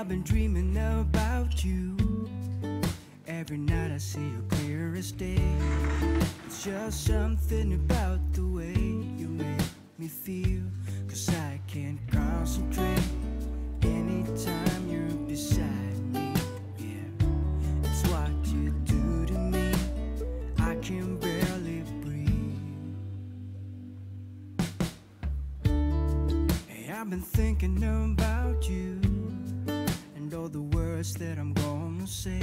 I've been dreaming about you. Every night I see you clear as day. It's just something about the way you make me feel. Cause I can't concentrate anytime you're beside me. Yeah, it's what you do to me. I can barely breathe. Hey, I've been thinking about you the words that I'm gonna say.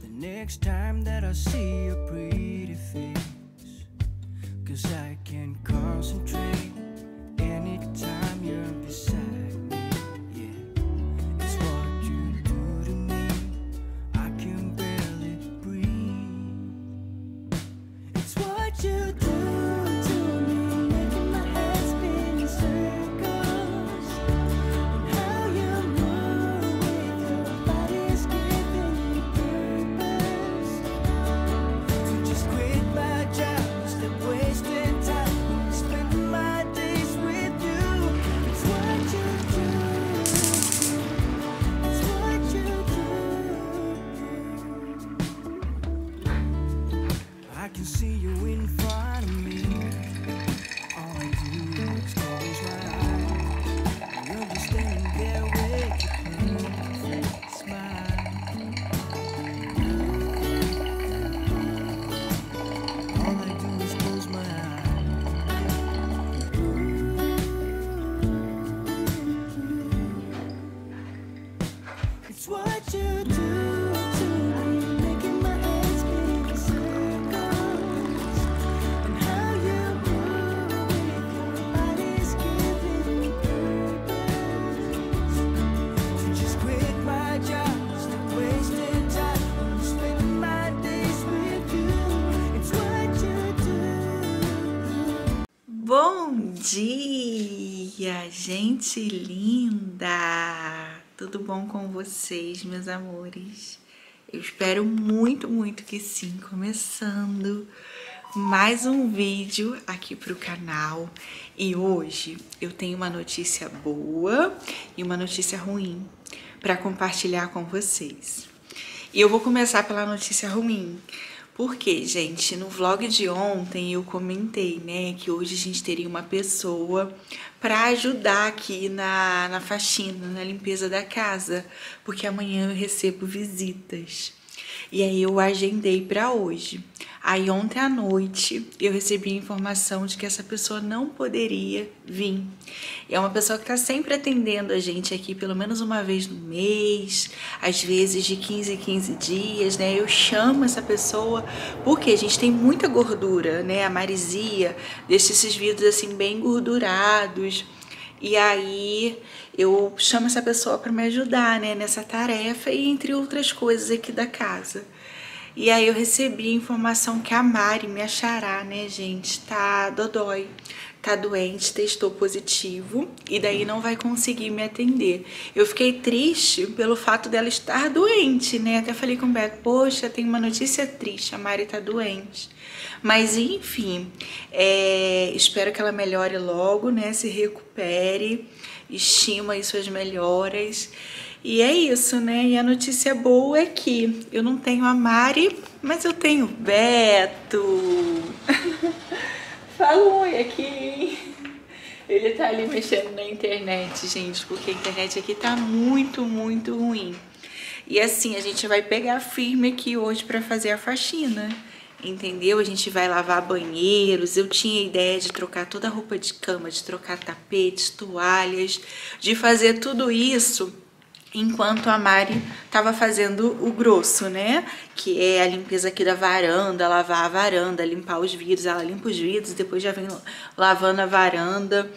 The next time that I see your pretty face, cause I can concentrate anytime you're beside can see you in front of me. Gente linda! Tudo bom com vocês, meus amores? Eu espero muito, muito que sim. Começando mais um vídeo aqui pro canal. E hoje eu tenho uma notícia boa e uma notícia ruim para compartilhar com vocês. E eu vou começar pela notícia ruim. Porque, gente, no vlog de ontem eu comentei, né, que hoje a gente teria uma pessoa para ajudar aqui na, na faxina, na limpeza da casa, porque amanhã eu recebo visitas. E aí eu agendei para hoje. Aí ontem à noite eu recebi a informação de que essa pessoa não poderia vir. É uma pessoa que está sempre atendendo a gente aqui pelo menos uma vez no mês, às vezes de 15 em 15 dias, né? Eu chamo essa pessoa porque a gente tem muita gordura, né? A Marizia deixa esses vidros assim bem gordurados. E aí eu chamo essa pessoa para me ajudar, né, nessa tarefa e entre outras coisas aqui da casa. E aí eu recebi a informação que a Mari, minha xará, né, gente, tá dodói, tá doente, testou positivo e daí não vai conseguir me atender. Eu fiquei triste pelo fato dela estar doente, né? Até falei com o Beto, poxa, tem uma notícia triste, a Mari tá doente. Mas enfim, é, espero que ela melhore logo, né? Se recupere, estima aí suas melhoras. E é isso, né? E a notícia boa é que eu não tenho a Mari, mas eu tenho o Beto. Fala um oi aqui, hein? Ele tá ali mexendo na internet, gente, porque a internet aqui tá muito, muito ruim. E assim, a gente vai pegar firme aqui hoje para fazer a faxina entendeu? A gente vai lavar banheiros. Eu tinha a ideia de trocar toda a roupa de cama, de trocar tapetes, toalhas, de fazer tudo isso enquanto a Mari estava fazendo o grosso, né? Que é a limpeza aqui da varanda, lavar a varanda, limpar os vidros. Ela limpa os vidros, depois já vem lavando a varanda.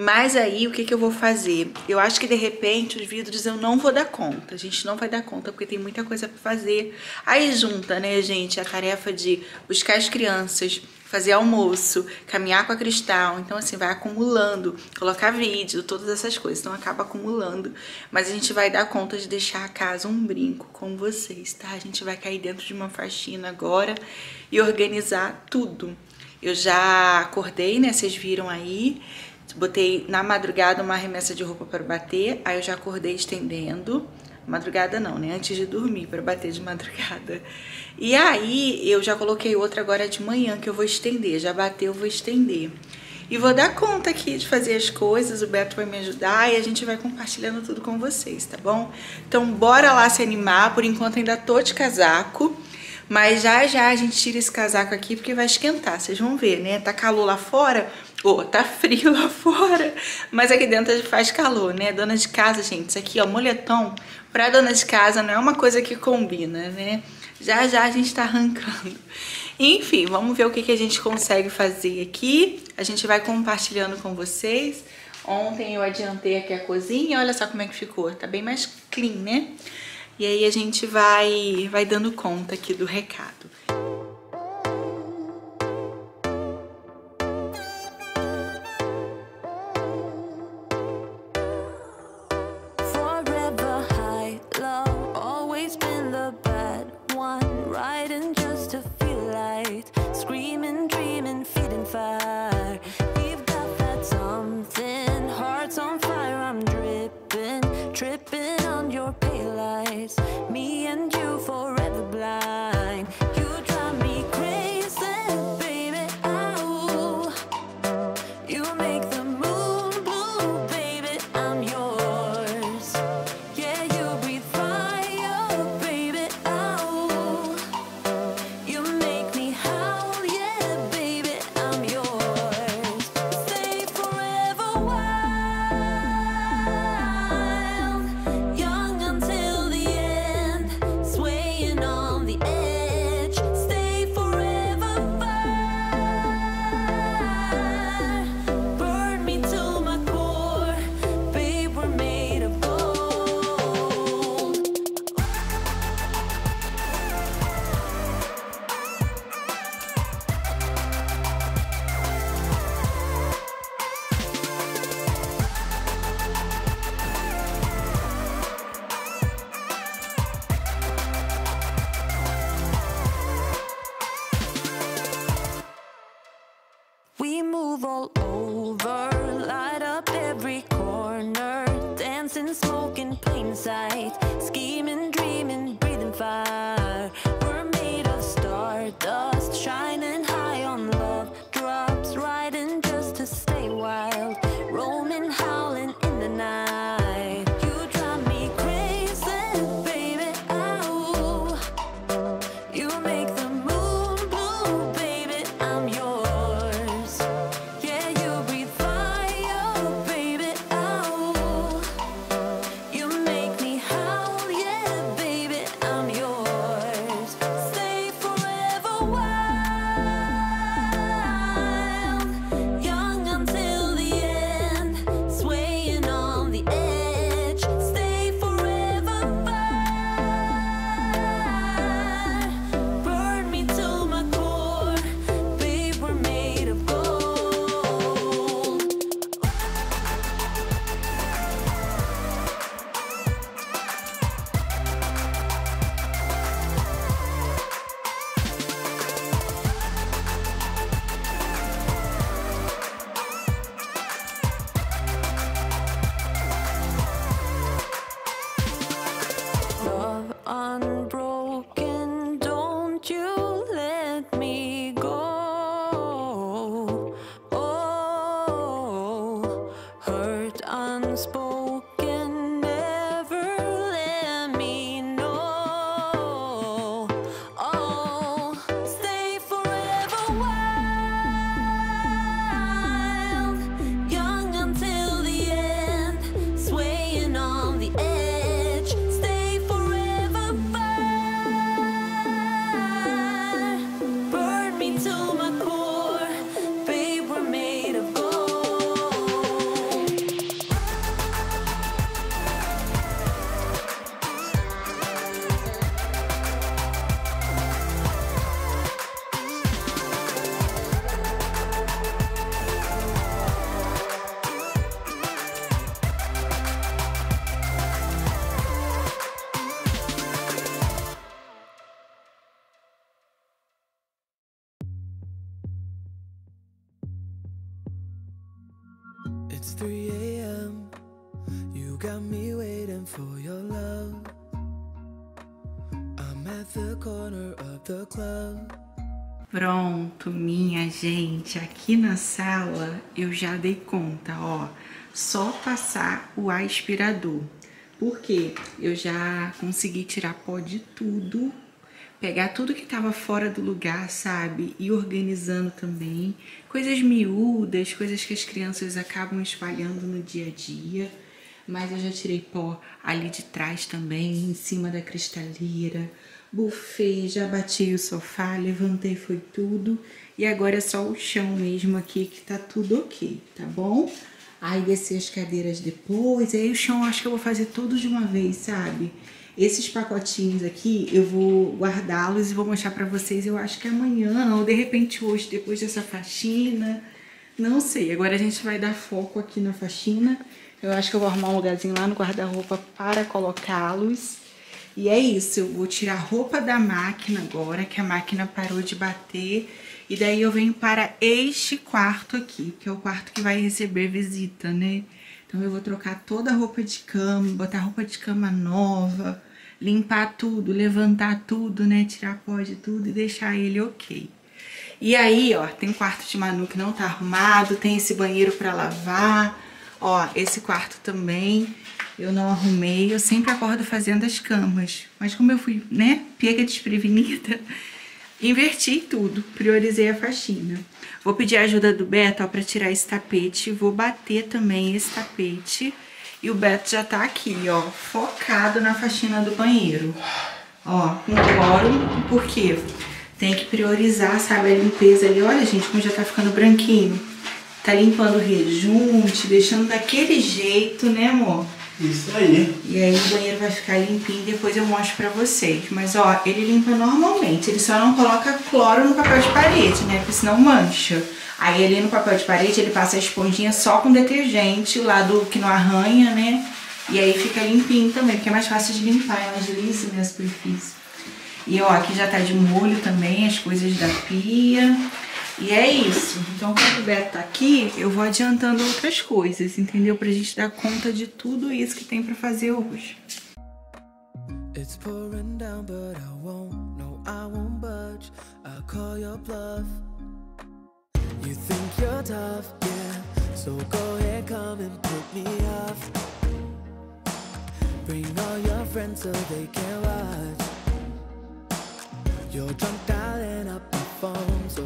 Mas aí, o que, que eu vou fazer? Eu acho que, de repente, os vidros eu não vou dar conta. A gente não vai dar conta, porque tem muita coisa para fazer. Aí junta, né, gente, a tarefa de buscar as crianças, fazer almoço, caminhar com a Cristal. Então, assim, vai acumulando, colocar vídeo, todas essas coisas. Então, acaba acumulando. Mas a gente vai dar conta de deixar a casa um brinco com vocês, tá? A gente vai cair dentro de uma faxina agora e organizar tudo. Eu já acordei, né? Vocês viram aí. Botei na madrugada uma remessa de roupa para bater, aí eu já acordei estendendo. Madrugada não, né? Antes de dormir, para bater de madrugada. E aí eu já coloquei outra agora de manhã que eu vou estender. Já bateu, eu vou estender. E vou dar conta aqui de fazer as coisas, o Beto vai me ajudar e a gente vai compartilhando tudo com vocês, tá bom? Então bora lá se animar, por enquanto ainda tô de casaco, mas já já a gente tira esse casaco aqui porque vai esquentar, vocês vão ver, né? Tá calor lá fora, ou oh, tá frio lá fora, mas aqui dentro faz calor, né? Dona de casa, gente, isso aqui, ó, moletom, pra dona de casa não é uma coisa que combina, né? Já já a gente tá arrancando. Enfim, vamos ver o que, que a gente consegue fazer aqui. A gente vai compartilhando com vocês. Ontem eu adiantei aqui a cozinha, olha só como é que ficou. Tá bem mais clean, né? E aí a gente vai, vai dando conta aqui do recado. Pronto, minha gente, aqui na sala eu já dei conta, ó. Só passar o aspirador. Porque eu já consegui tirar pó de tudo, pegar tudo que tava fora do lugar, sabe? E organizando também. Coisas miúdas, coisas que as crianças acabam espalhando no dia a dia. Mas eu já tirei pó ali de trás também, em cima da cristaleira buffet, já bati o sofá, levantei, foi tudo. E agora é só o chão mesmo aqui que tá tudo ok, tá bom? Aí descer as cadeiras depois, aí o chão acho que eu vou fazer tudo de uma vez, sabe? Esses pacotinhos aqui eu vou guardá-los e vou mostrar pra vocês, eu acho que amanhã ou de repente hoje, depois dessa faxina. Não sei, agora a gente vai dar foco aqui na faxina. Eu acho que eu vou arrumar um lugarzinho lá no guarda-roupa para colocá-los. E é isso, eu vou tirar a roupa da máquina agora, que a máquina parou de bater. E daí eu venho para este quarto aqui, que é o quarto que vai receber visita, né? Então eu vou trocar toda a roupa de cama, botar roupa de cama nova, limpar tudo, levantar tudo, né? Tirar pó de tudo e deixar ele ok. E aí, ó, tem um quarto de Manu que não tá arrumado, tem esse banheiro pra lavar, ó, esse quarto também eu não arrumei, eu sempre acordo fazendo as camas. Mas como eu fui, né, pega desprevenida, inverti tudo, priorizei a faxina. Vou pedir a ajuda do Beto, ó, pra tirar esse tapete, vou bater também esse tapete. E o Beto já tá aqui, ó, focado na faxina do banheiro. Ó, com por quê? Tem que priorizar, sabe, a limpeza ali. Olha, gente, como já tá ficando branquinho. Tá limpando o rejunte, deixando daquele jeito, né, amor? Isso aí. E aí o banheiro vai ficar limpinho, depois eu mostro pra vocês. Mas ó, ele limpa normalmente, ele só não coloca cloro no papel de parede, né? Porque senão mancha. Aí ali no papel de parede ele passa a esponjinha só com detergente, lá do que não arranha, né? E aí fica limpinho também, porque é mais fácil de limpar, é mais liso né, a superfície. E ó, aqui já tá de molho também as coisas da pia. E é isso. Então, quando o Beto tá aqui, eu vou adiantando outras coisas, entendeu? Pra gente dar conta de tudo isso que tem pra fazer hoje. It's pouring down, but I won't. No, I won't budge. I'll call your bluff. You think you're tough, yeah. So go ahead, come and put me off. Bring all your friends so they can watch. You're drunk dialing up my phone, so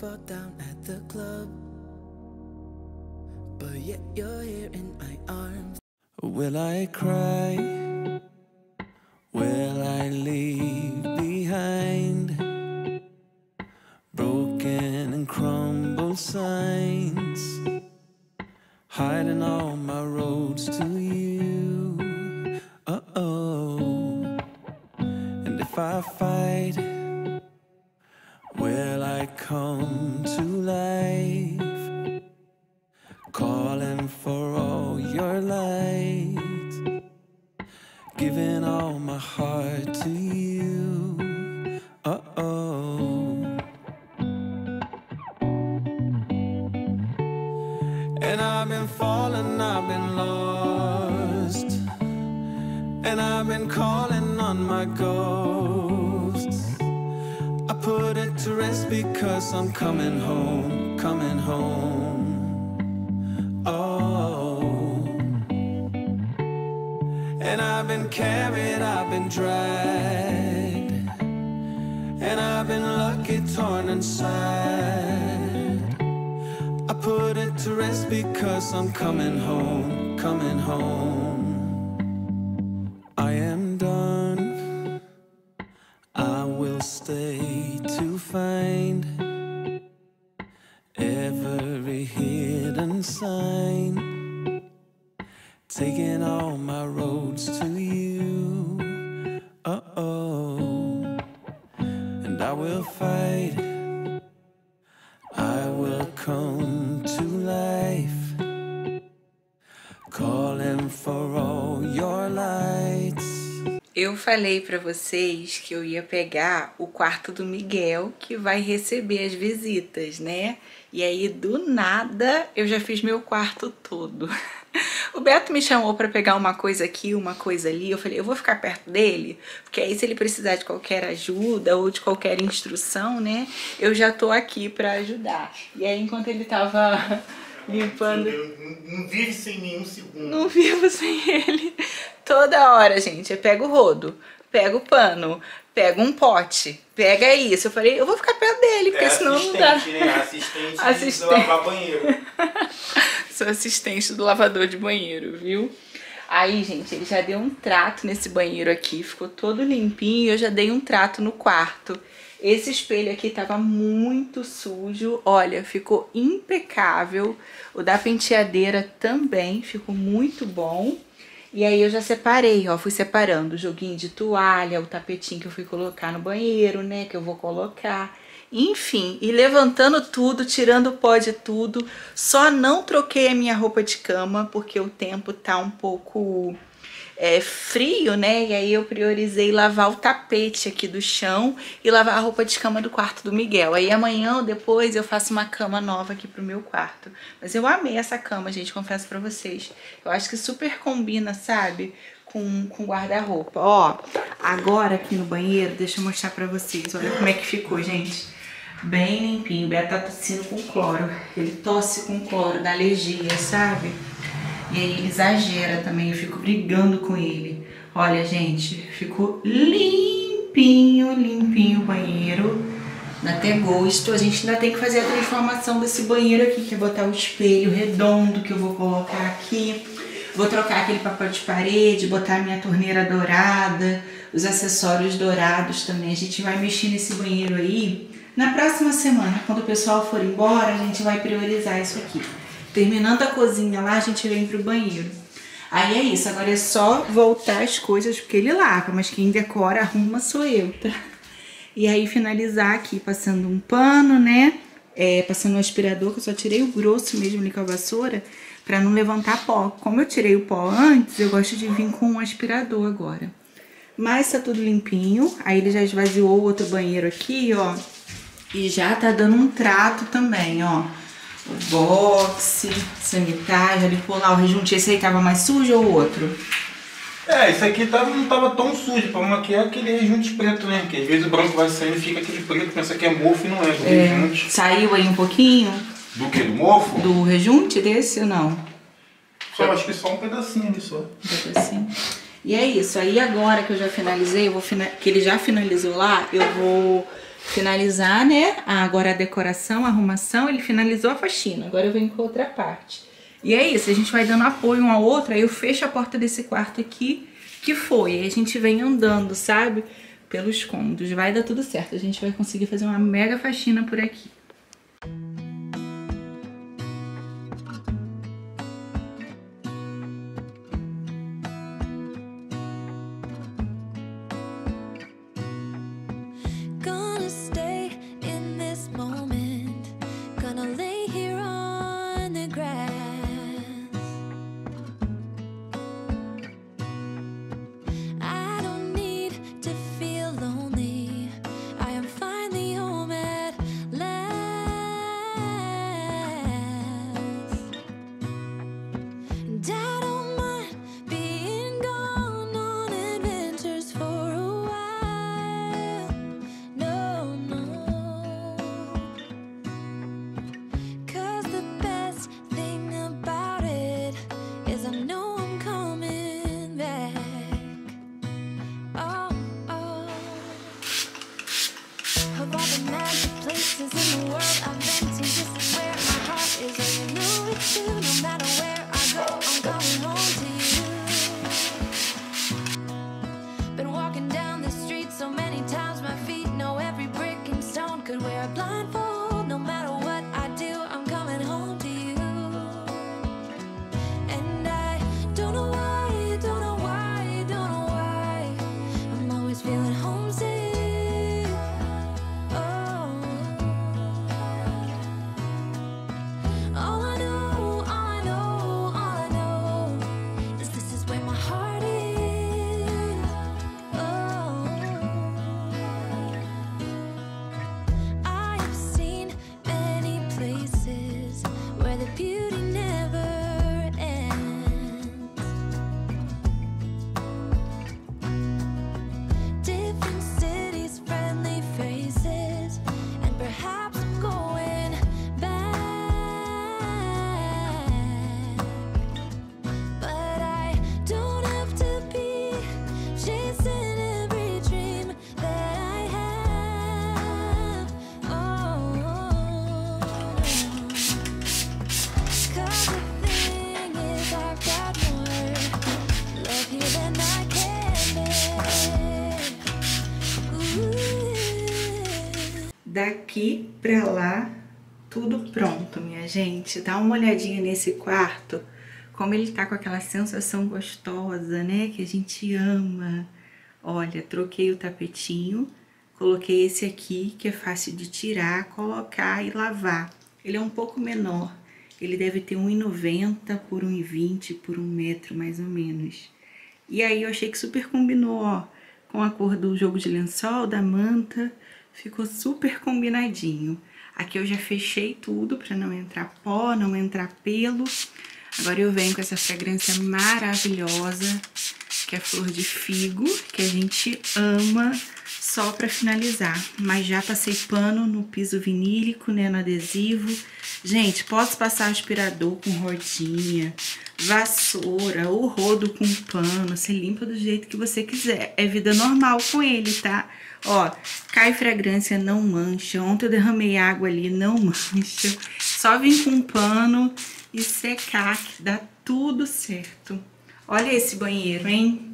fought down at the club. But yet you're here in my arms. Will I cry? Will I leave behind broken and crumbled signs? Hiding all my roads to because I'm coming home, coming home. Falei pra vocês que eu ia pegar o quarto do Miguel, que vai receber as visitas, né? E aí, do nada, eu já fiz meu quarto todo. O Beto me chamou pra pegar uma coisa aqui, uma coisa ali. Eu falei, eu vou ficar perto dele, porque aí se ele precisar de qualquer ajuda ou de qualquer instrução, né? Eu já tô aqui pra ajudar. E aí, enquanto ele tava limpando Eu não, não vive sem nenhum segundo. não vivo sem ele. Toda hora, gente. Eu pego o rodo, pego o pano, pego um pote, pega isso. Eu falei, eu vou ficar perto dele, porque é senão não dá. assistente, né? Assistente, Assistente. de lavar banheiro. Sou assistente do lavador de banheiro, viu? Aí, gente, ele já deu um trato nesse banheiro aqui, ficou todo limpinho e eu já dei um trato no quarto. Esse espelho aqui tava muito sujo, olha, ficou impecável. O da penteadeira também ficou muito bom. E aí eu já separei, ó, fui separando o joguinho de toalha, o tapetinho que eu fui colocar no banheiro, né, que eu vou colocar. Enfim, e levantando tudo, tirando o pó de tudo. Só não troquei a minha roupa de cama, porque o tempo tá um pouco é, frio, né? E aí eu priorizei lavar o tapete aqui do chão e lavar a roupa de cama do quarto do Miguel. Aí amanhã ou depois eu faço uma cama nova aqui pro meu quarto. Mas eu amei essa cama, gente, confesso pra vocês. Eu acho que super combina, sabe? Com, com guarda-roupa. Ó, agora aqui no banheiro, deixa eu mostrar pra vocês. Olha como é que ficou, gente. Bem limpinho. Beto tá tossindo com cloro. Ele tosse com cloro, dá alergia, sabe? E aí ele exagera também, eu fico brigando com ele. Olha, gente, ficou limpinho, limpinho o banheiro. Dá até gosto. A gente ainda tem que fazer a transformação desse banheiro aqui, que é botar o espelho redondo que eu vou colocar aqui. Vou trocar aquele papel de parede, botar a minha torneira dourada, os acessórios dourados também. A gente vai mexer nesse banheiro aí. Na próxima semana, quando o pessoal for embora, a gente vai priorizar isso aqui. Terminando a cozinha lá, a gente vem pro banheiro. Aí é isso, agora é só voltar as coisas, porque ele lava, mas quem decora, arruma sou eu, tá? E aí finalizar aqui, passando um pano, né? É, passando um aspirador, que eu só tirei o grosso mesmo ali com a vassoura, pra não levantar pó. Como eu tirei o pó antes, eu gosto de vir com um aspirador agora. Mas tá tudo limpinho, aí ele já esvaziou o outro banheiro aqui, ó. E já tá dando um trato também, ó. O boxe, sanitário, limpou lá o rejunte. Esse aí tava mais sujo ou o outro? É, isso aqui tava, não tava tão sujo pra maquiar aquele rejunte preto, né? Porque às vezes o branco vai saindo e fica aquele preto, pensa que é mofo e não é, do rejunte. Saiu aí um pouquinho Do que? Do mofo? do rejunte desse ou não? Só, acho que só um pedacinho ali só. Um pedacinho. E é isso. Aí agora que eu já finalizei, eu vou fina... que ele já finalizou lá, eu vou finalizar, né? Ah, Agora a decoração, a arrumação, ele finalizou a faxina. Agora eu venho com outra parte. E é isso, a gente vai dando apoio um ao outro, aí eu fecho a porta desse quarto aqui, que foi. Aí a gente vem andando, sabe? Pelos cômodos. Vai dar tudo certo. A gente vai conseguir fazer uma mega faxina por aqui. Gente. Dá uma olhadinha nesse quarto, como ele tá com aquela sensação gostosa, né? Que a gente ama. Olha, troquei o tapetinho, coloquei esse aqui, que é fácil de tirar, colocar e lavar. Ele é um pouco menor. Ele deve ter 1,90 por 1,20 por 1 metro, mais ou menos. E aí eu achei que super combinou, ó, com a cor do jogo de lençol, da manta. Ficou super combinadinho. Aqui eu já fechei tudo para não entrar pó, não entrar pelo. Agora eu venho com essa fragrância maravilhosa, que é a flor de figo, que a gente ama só para finalizar. Mas já passei pano no piso vinílico, né, no adesivo. Gente, posso passar aspirador com rodinha, vassoura ou rodo com pano, você limpa do jeito que você quiser. É vida normal com ele, tá? Ó, cai fragrância, não mancha. Ontem eu derramei água ali, não mancha. Só vir com pano e secar que dá tudo certo. Olha esse banheiro, hein?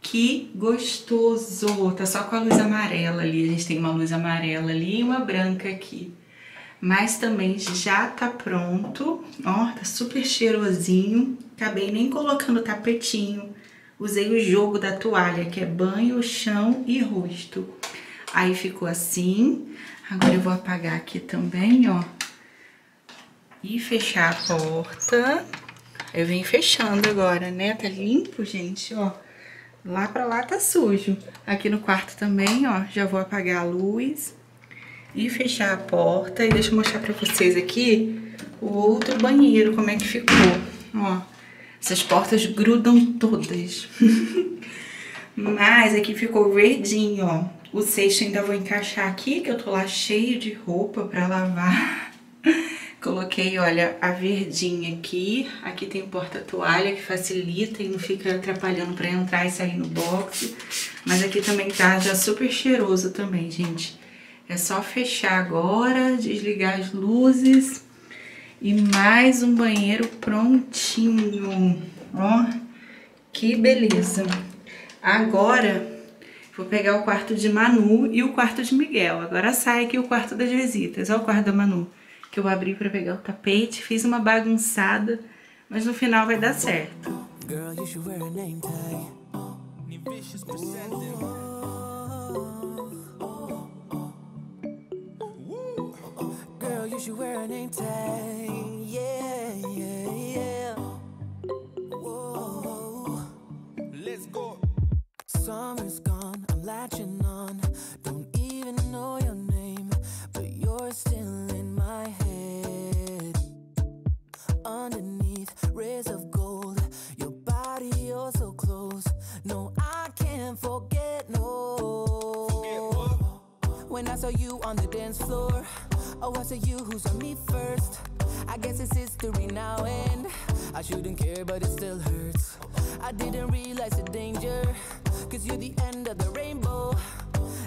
Que gostoso! Tá só com a luz amarela ali. A gente tem uma luz amarela ali e uma branca aqui. Mas também já tá pronto. Ó, tá super cheirosinho. Acabei nem colocando tapetinho. Usei o jogo da toalha, que é banho, chão e rosto. Aí ficou assim. Agora eu vou apagar aqui também, ó. E fechar a porta. Eu venho fechando agora, né? Tá limpo, gente, ó. Lá pra lá tá sujo. Aqui no quarto também, ó. Já vou apagar a luz. E fechar a porta. E deixa eu mostrar pra vocês aqui o outro banheiro, como é que ficou. Ó. Essas portas grudam todas. Mas aqui ficou verdinho, ó. O cesto ainda vou encaixar aqui, que eu tô lá cheio de roupa pra lavar. Coloquei, olha, a verdinha aqui. Aqui tem porta-toalha que facilita e não fica atrapalhando pra entrar e sair no box. Mas aqui também tá já super cheiroso também, gente. É só fechar agora, desligar as luzes. E mais um banheiro prontinho. Ó, que beleza. Agora, vou pegar o quarto de Manu e o quarto de Miguel. Agora sai aqui o quarto das visitas. Olha o quarto da Manu, que eu abri pra pegar o tapete. Fiz uma bagunçada, mas no final vai dar certo. Girl, you should wear a name tag. Yeah, yeah, yeah. Whoa. Let's go. Summer's gone, I'm latching on. Rays of gold, your body, you're so close. No, I can't forget, no. When I saw you on the dance floor, oh, I saw you who saw me first. I guess it's history now, and I shouldn't care, but it still hurts. I didn't realize the danger, cause you're the end of the rainbow.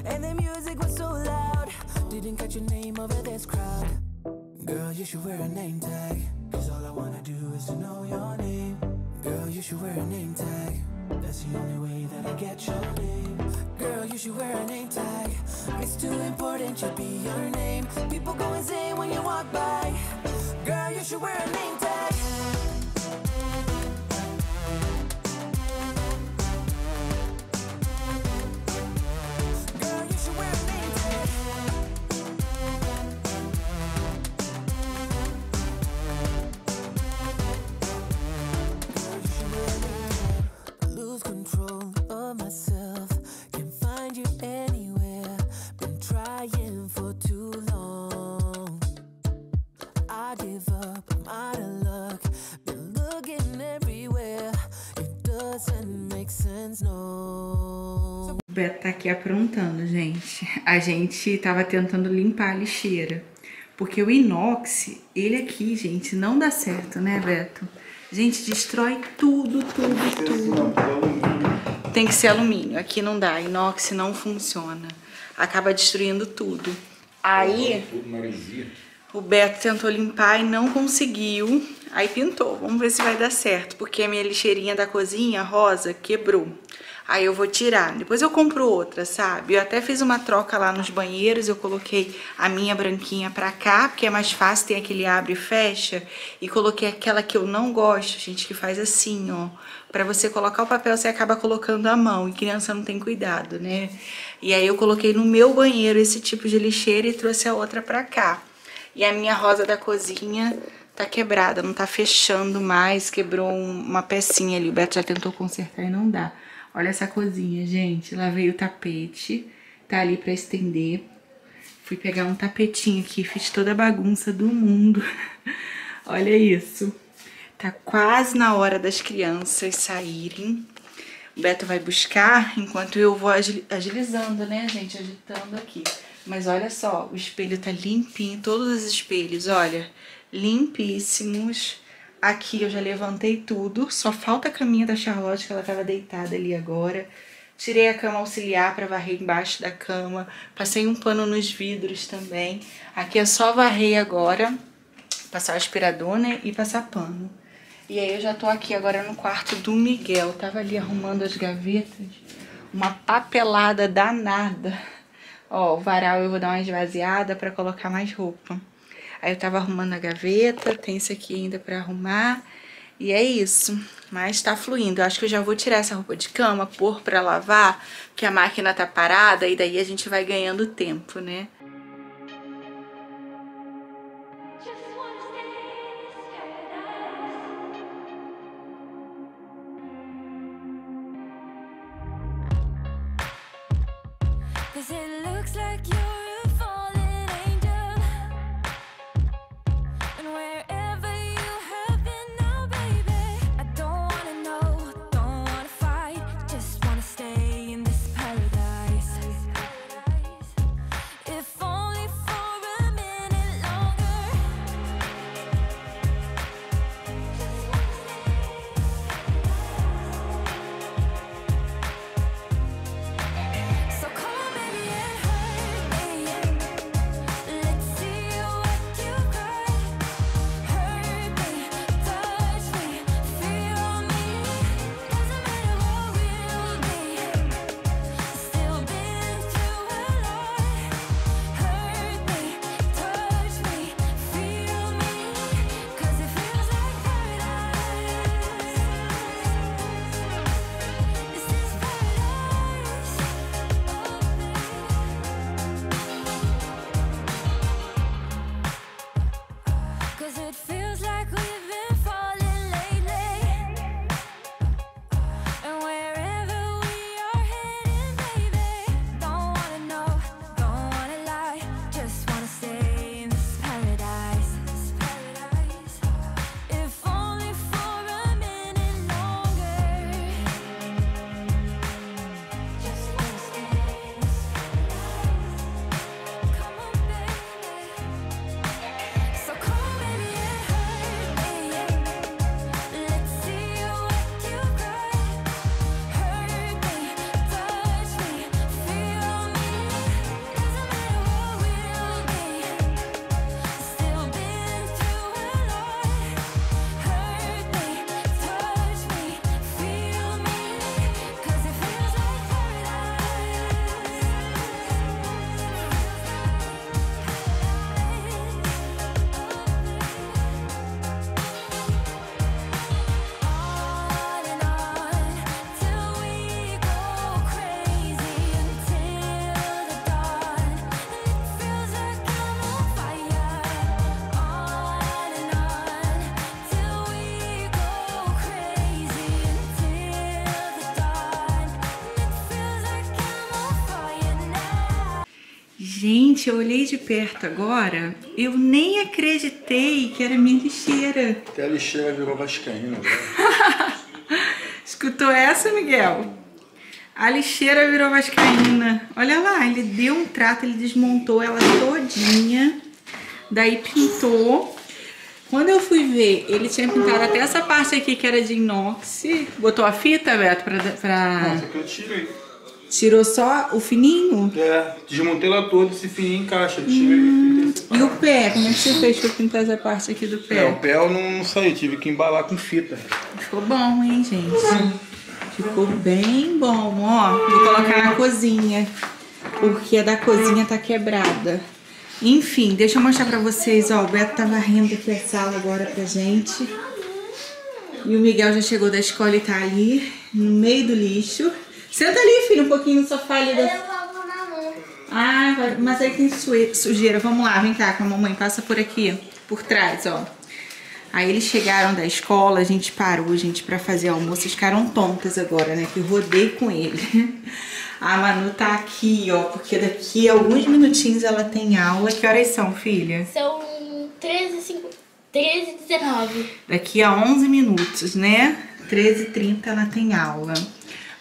And the music was so loud, didn't catch your name over this crowd. Girl, you should wear a name tag. Cause all I wanna do is to know your name. Girl, you should wear a name tag. That's the only way that I get your name. Girl, you should wear a name tag. It's too important, should be your name. People go insane when you walk by. Girl, you should wear a name tag. Beto tá aqui aprontando, gente. A gente tava tentando limpar a lixeira. Porque o inox, ele aqui, gente, não dá certo, né, Beto? Gente, destrói tudo, tudo, tudo. Tem que ser alumínio. Aqui não dá. Inox não funciona. Acaba destruindo tudo. Aí, o Beto tentou limpar e não conseguiu. Aí pintou. Vamos ver se vai dar certo. Porque a minha lixeirinha da cozinha, rosa, quebrou. Aí eu vou tirar. Depois eu compro outra, sabe? Eu até fiz uma troca lá nos banheiros. Eu coloquei a minha branquinha pra cá, porque é mais fácil, tem aquele abre e fecha. E coloquei aquela que eu não gosto, gente, que faz assim, ó. Pra você colocar o papel, você acaba colocando a mão. E criança não tem cuidado, né? E aí eu coloquei no meu banheiro esse tipo de lixeira e trouxe a outra pra cá. E a minha rosa da cozinha tá quebrada, não tá fechando mais, quebrou um- uma pecinha ali. O Beto já tentou consertar e não dá. Olha essa cozinha, gente. Lavei o tapete, tá ali pra estender. Fui pegar um tapetinho aqui, fiz toda a bagunça do mundo. Olha isso. Tá quase na hora das crianças saírem. O Beto vai buscar enquanto eu vou agili- agilizando, né, gente? Agitando aqui. Mas olha só, o espelho tá limpinho, todos os espelhos, olha, limpíssimos. Aqui eu já levantei tudo, só falta a caminha da Charlotte, que ela tava deitada ali agora. Tirei a cama auxiliar para varrer embaixo da cama. Passei um pano nos vidros também. Aqui é só varrer agora, passar aspirador, né, e passar pano. E aí eu já tô aqui agora no quarto do Miguel. Tava ali arrumando as gavetas. Uma papelada danada. Ó, o varal eu vou dar uma esvaziada pra colocar mais roupa. Aí eu tava arrumando a gaveta, tem isso aqui ainda pra arrumar. E é isso. Mas tá fluindo. Eu acho que eu já vou tirar essa roupa de cama, pôr pra lavar, porque a máquina tá parada e daí a gente vai ganhando tempo, né? Gente, eu olhei de perto agora, eu nem acreditei que era minha lixeira. Até a lixeira virou vascaína. né? Escutou essa, Miguel? A lixeira virou vascaína. Olha lá, ele deu um trato, ele desmontou ela todinha. Daí pintou. Quando eu fui ver, ele tinha pintado até essa parte aqui que era de inox. Botou a fita, Beto, pra... pra... Nossa, que eu tirei. Tirou só o fininho? É, desmontei ela toda, esse fininho encaixa. Que E o pé? Como é que você fez pra pintar essa parte aqui do É, o pé? pé eu não, não saiu, tive que embalar com fita. Ficou bom, hein, gente? Ficou bem bom, ó. Vou colocar na cozinha, porque a da cozinha tá quebrada. Enfim, deixa eu mostrar pra vocês, ó. O Beto tá varrendo aqui a sala agora pra gente. E o Miguel já chegou da escola e tá ali, no meio do lixo. Senta ali, filho, um pouquinho no sofá ali. Da... Ah, mas aí tem sujeira. Vamos lá, vem cá com a mamãe. Passa por aqui, por trás, ó. Aí eles chegaram da escola, a gente parou, gente, pra fazer almoço. Eles ficaram tontas agora, né? Que eu rodei com ele. A Manu tá aqui, ó, porque daqui a alguns minutinhos ela tem aula. Que horas são, filha? São 13 5 13 e 19. Daqui a 11 minutos, né? 13h30 ela tem aula.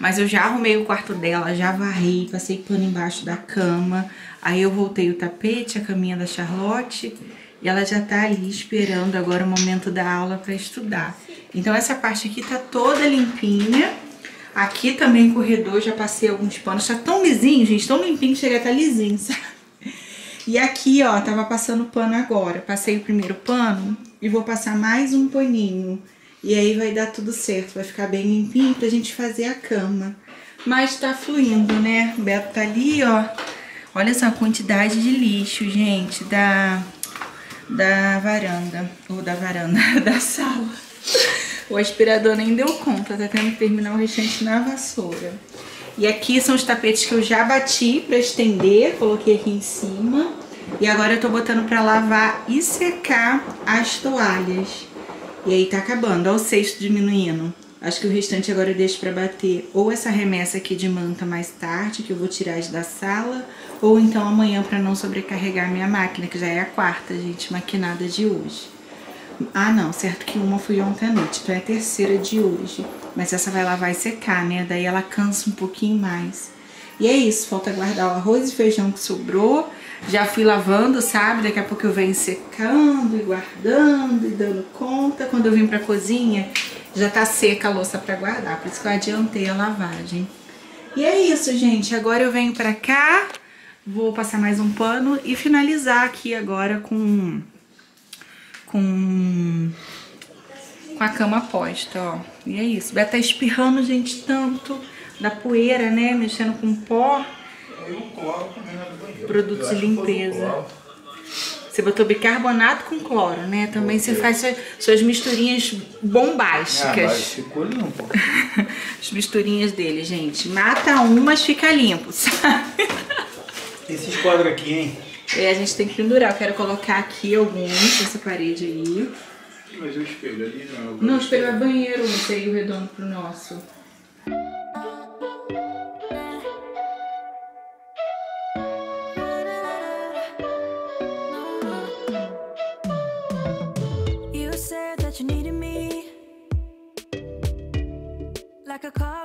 Mas eu já arrumei o quarto dela, já varri, passei pano embaixo da cama. Aí eu voltei o tapete, a caminha da Charlotte. E ela já tá ali esperando agora o momento da aula para estudar. Então essa parte aqui tá toda limpinha. Aqui também corredor, já passei alguns panos. Tá tão lisinho, gente, tão limpinho que chega a tá lisinho, sabe? E aqui, ó, tava passando pano agora. Passei o primeiro pano e vou passar mais um paninho. E aí vai dar tudo certo, vai ficar bem limpinho pra gente fazer a cama. Mas tá fluindo, né? O Beto tá ali, ó. Olha só a quantidade de lixo, gente, da, da varanda. Ou da varanda, da sala. O aspirador nem deu conta, tá tendo que terminar o restante na vassoura. E aqui são os tapetes que eu já bati pra estender, coloquei aqui em cima. E agora eu tô botando pra lavar e secar as toalhas. E aí tá acabando, ó o cesto diminuindo. Acho que o restante agora eu deixo pra bater ou essa remessa aqui de manta mais tarde, que eu vou tirar da sala, ou então amanhã pra não sobrecarregar minha máquina, que já é a quarta, gente, maquinada de hoje. Ah, não, certo que uma foi ontem à noite, então é a terceira de hoje. Mas essa vai lavar e secar, né? Daí ela cansa um pouquinho mais. E é isso, falta guardar o arroz e feijão que sobrou. Já fui lavando, sabe? Daqui a pouco eu venho secando e guardando e dando conta. Quando eu vim pra cozinha, já tá seca a louça pra guardar. Por isso que eu adiantei a lavagem. E é isso, gente. Agora eu venho pra cá, vou passar mais um pano e finalizar aqui agora com com com a cama posta, ó. E é isso. Beto tá espirrando, gente, tanto da poeira, né? Mexendo com pó. Produtos de limpeza. Você botou bicarbonato com cloro, né? Também você faz suas, suas misturinhas Ah, bombásticas. mas ficou limpo. As misturinhas dele, gente. Mata um, mas fica limpo, sabe? Esses quadros aqui, hein? E a gente tem que pendurar. Eu quero colocar aqui alguns nessa parede aí. Mas o espelho ali não é o Não, espelho é banheiro, não sei o redondo pro nosso. Like a cargo.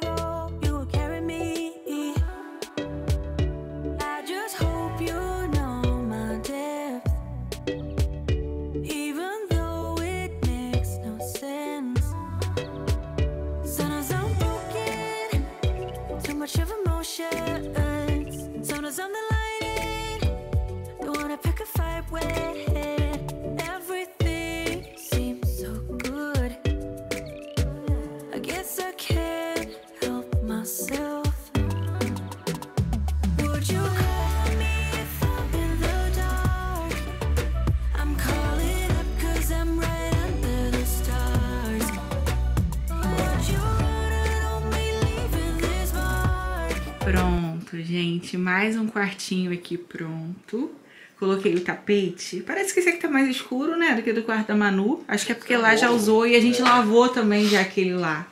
Gente. Mais um quartinho aqui pronto. Coloquei o tapete. Parece que esse aqui tá mais escuro, né? Do que do quarto da Manu. Acho que é porque lá já usou e a gente lavou também já aquele lá.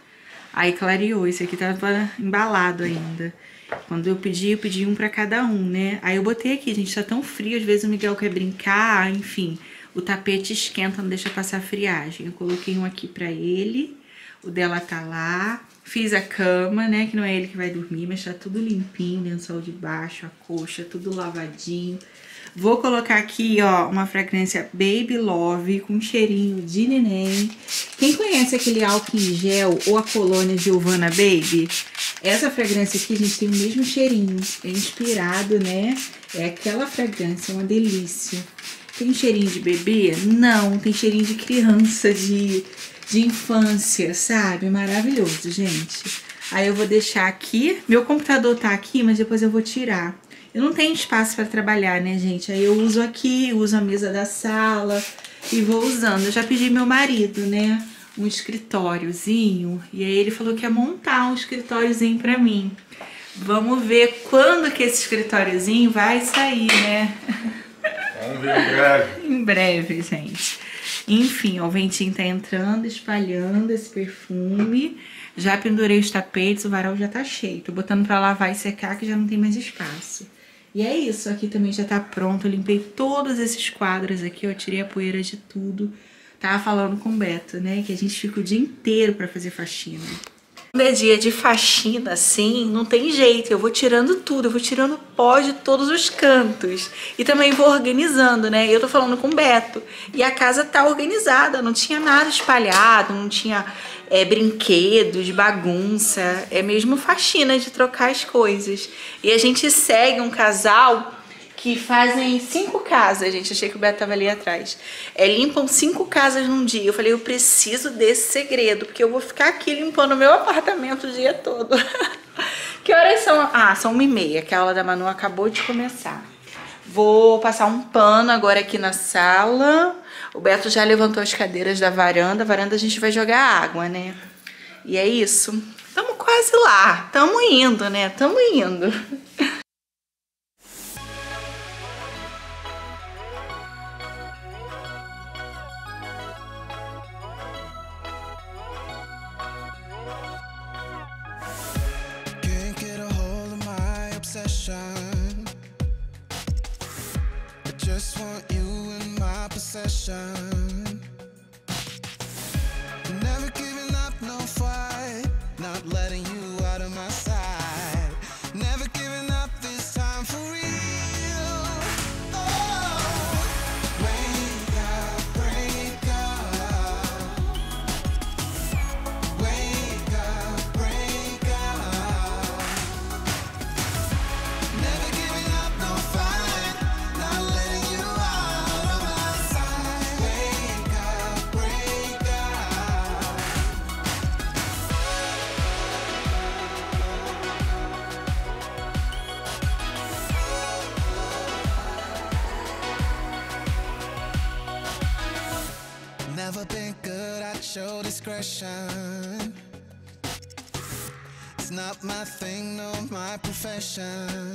Aí clareou. Esse aqui tava embalado ainda. Quando eu pedi, eu pedi um pra cada um, né? Aí eu botei aqui, gente. Tá tão frio. Às vezes o Miguel quer brincar, enfim. O tapete esquenta, não deixa passar friagem. Eu coloquei um aqui pra ele. O dela tá lá. Fiz a cama, né? Que não é ele que vai dormir, mas tá tudo limpinho, lençol de baixo, a coxa, tudo lavadinho. Vou colocar aqui, ó, uma fragrância Baby Love com cheirinho de neném. Quem conhece aquele álcool em gel ou a colônia Giovanna Baby? Essa fragrância aqui, gente, tem o mesmo cheirinho. É inspirado, né? É aquela fragrância, é uma delícia. Tem cheirinho de bebê? Não, tem cheirinho de criança, de, de infância, sabe? Maravilhoso, gente. Aí eu vou deixar aqui. Meu computador tá aqui, mas depois eu vou tirar. Eu não tenho espaço para trabalhar, né, gente? Aí eu uso aqui, uso a mesa da sala e vou usando. Eu já pedi meu marido, né, um escritóriozinho. E aí ele falou que ia montar um escritóriozinho para mim. Vamos ver quando que esse escritóriozinho vai sair, né? Vamos ver em breve. em breve, gente. Enfim, ó, o ventinho tá entrando, espalhando esse perfume. Já pendurei os tapetes, o varal já tá cheio. Tô botando pra lavar e secar que já não tem mais espaço. E é isso, aqui também já tá pronto. Eu limpei todos esses quadros aqui, ó, tirei a poeira de tudo. Tava falando com o Beto, né, que a gente fica o dia inteiro pra fazer faxina. Quando é dia de faxina, assim, não tem jeito. Eu vou tirando tudo, eu vou tirando pó de todos os cantos. E também vou organizando, né? Eu tô falando com o Beto. E a casa tá organizada, não tinha nada espalhado, não tinha é, brinquedos, bagunça. É mesmo faxina de trocar as coisas. E a gente segue um casal que fazem cinco casas, gente. Achei que o Beto tava ali atrás. É, limpam cinco casas num dia. Eu falei, eu preciso desse segredo, porque eu vou ficar aqui limpando o meu apartamento o dia todo. que horas são? Ah, são uma e meia, que a aula da Manu acabou de começar. Vou passar um pano agora aqui na sala. O Beto já levantou as cadeiras da varanda. A varanda a gente vai jogar água, né? E é isso. Tamo quase lá. Tamo indo, né? Tamo indo. I just want you in my possession. My thing, no, my profession.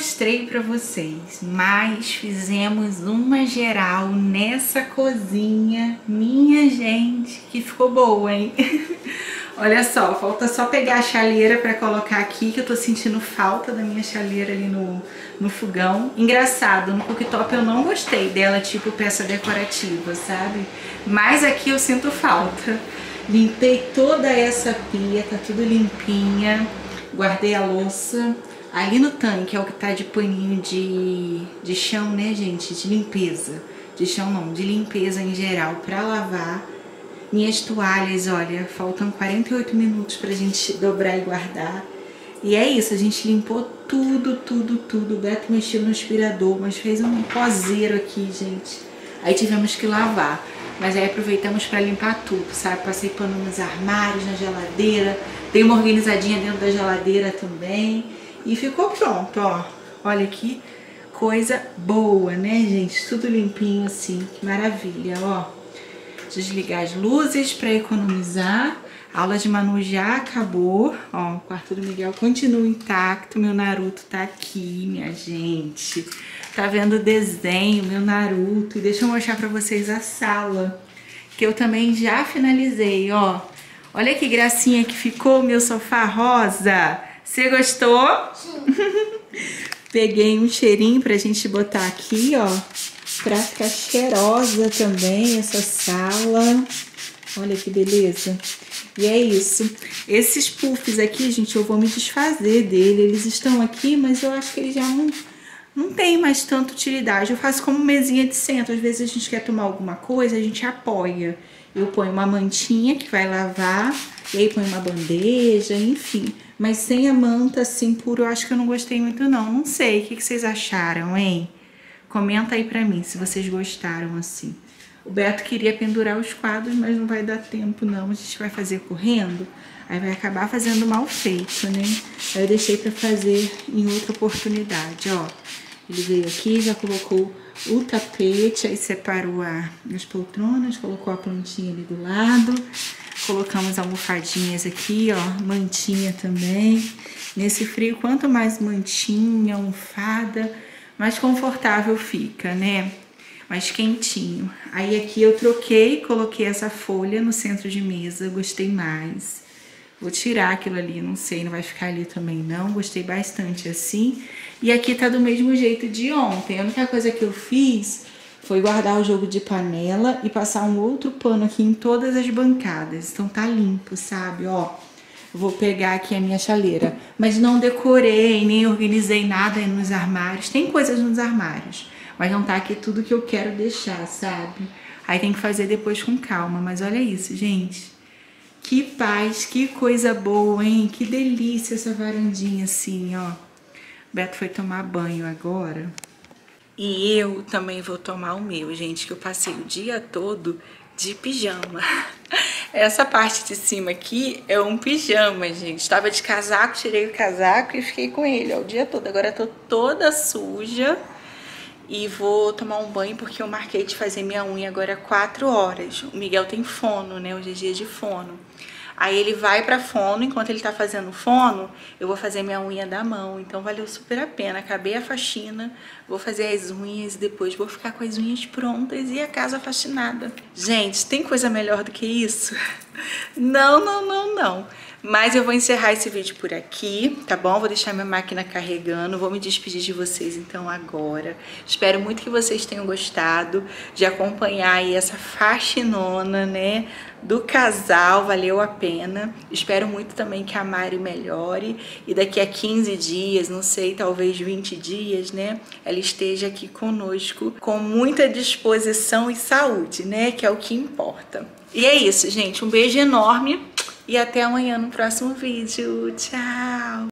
Mostrei pra vocês, mas fizemos uma geral nessa cozinha, minha gente, que ficou boa, hein? Olha só, falta só pegar a chaleira pra colocar aqui, que eu tô sentindo falta da minha chaleira ali no, no fogão. Engraçado, no cooktop eu não gostei dela, tipo peça decorativa, sabe? Mas aqui eu sinto falta. Limpei toda essa pia, tá tudo limpinha. Guardei a louça. Ali no tanque é o que tá de paninho de, de chão, né, gente? De limpeza. De chão não, de limpeza em geral, pra lavar. Minhas toalhas, olha, faltam 48 minutos pra gente dobrar e guardar. E é isso, a gente limpou tudo, tudo, tudo. O Beto mexeu no aspirador, mas fez um pozeiro aqui, gente. Aí tivemos que lavar. Mas aí aproveitamos pra limpar tudo, sabe? Passei pano nos armários, na geladeira. Dei uma organizadinha dentro da geladeira também. E ficou pronto, ó. Olha que coisa boa, né, gente? Tudo limpinho assim, que maravilha, ó desligar as luzes para economizar. A aula de Manu já acabou. Ó, o quarto do Miguel continua intacto. Meu Naruto tá aqui, minha gente. Tá vendo o desenho, meu Naruto. E deixa eu mostrar pra vocês a sala, que eu também já finalizei, ó. Olha que gracinha que ficou o meu sofá rosa. Você gostou? Peguei um cheirinho pra gente botar aqui, ó. Pra ficar cheirosa também essa sala. Olha que beleza. E é isso. Esses puffs aqui, gente, eu vou me desfazer dele. Eles estão aqui, mas eu acho que eles já não, não tem mais tanta utilidade. Eu faço como mesinha de centro. Às vezes a gente quer tomar alguma coisa, a gente apoia. Eu ponho uma mantinha que vai lavar, e aí põe uma bandeja, enfim. Mas sem a manta assim puro, eu acho que eu não gostei muito não. Não sei, o que, que vocês acharam, hein? Comenta aí pra mim se vocês gostaram assim. O Beto queria pendurar os quadros, mas não vai dar tempo não. A gente vai fazer correndo, aí vai acabar fazendo mal feito, né? Aí eu deixei pra fazer em outra oportunidade, ó. Ele veio aqui, já colocou o tapete, aí separou a, as poltronas, colocou a plantinha ali do lado. Colocamos almofadinhas aqui, ó, mantinha também. Nesse frio, quanto mais mantinha, almofada, mais confortável fica, né? Mais quentinho. Aí aqui eu troquei, coloquei essa folha no centro de mesa, gostei mais. Vou tirar aquilo ali, não sei, não vai ficar ali também não. Gostei bastante assim. E aqui tá do mesmo jeito de ontem. A única coisa que eu fiz foi guardar o jogo de panela e passar um outro pano aqui em todas as bancadas. Então tá limpo, sabe? Ó, vou pegar aqui a minha chaleira. Mas não decorei, nem organizei nada nos armários. Tem coisas nos armários, mas não tá aqui tudo que eu quero deixar, sabe? Aí tem que fazer depois com calma. Mas olha isso, gente. Que paz, que coisa boa, hein? Que delícia essa varandinha assim, ó. Beto foi tomar banho agora. E eu também vou tomar o meu, gente, que eu passei o dia todo de pijama. Essa parte de cima aqui é um pijama, gente. Tava de casaco, tirei o casaco e fiquei com ele ó, o dia todo. Agora eu tô toda suja e vou tomar um banho porque eu marquei de fazer minha unha agora 4 horas. O Miguel tem fono, né? Hoje é dia de fono. Aí ele vai pra fono, enquanto ele tá fazendo fono, eu vou fazer minha unha da mão. Então valeu super a pena. Acabei a faxina, vou fazer as unhas e depois vou ficar com as unhas prontas e a casa faxinada. Gente, tem coisa melhor do que isso? Não, não, não, não. Mas eu vou encerrar esse vídeo por aqui, tá bom? Vou deixar minha máquina carregando, vou me despedir de vocês então agora. Espero muito que vocês tenham gostado de acompanhar aí essa faxinona, né, do casal, valeu a pena. Espero muito também que a Mari melhore e daqui a 15 dias, não sei, talvez 20 dias, né, ela esteja aqui conosco com muita disposição e saúde, né, que é o que importa. E é isso, gente. Um beijo enorme e até amanhã no próximo vídeo. Tchau!